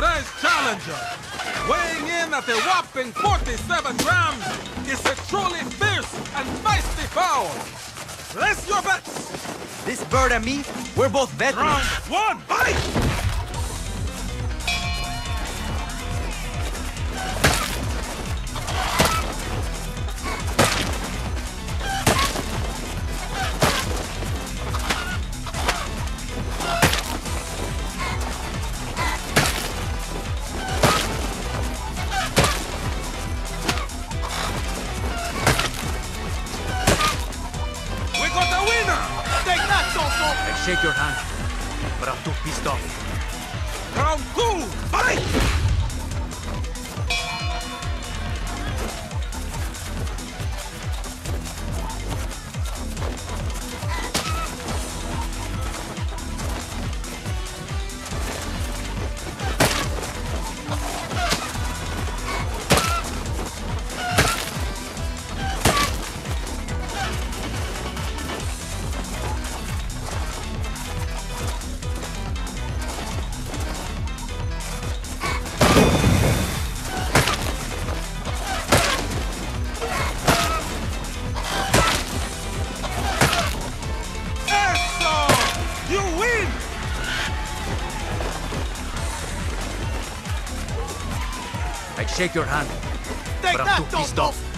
today's challenger, weighing in at a whopping 47 grams, is a truly fierce and feisty fowl. Place your bets. This bird and me, we're both veterans. Round one, fight! I shake your hand, but I'm too pissed off. Round two, fight! I shake your hand, Take but I'm that, too pissed off.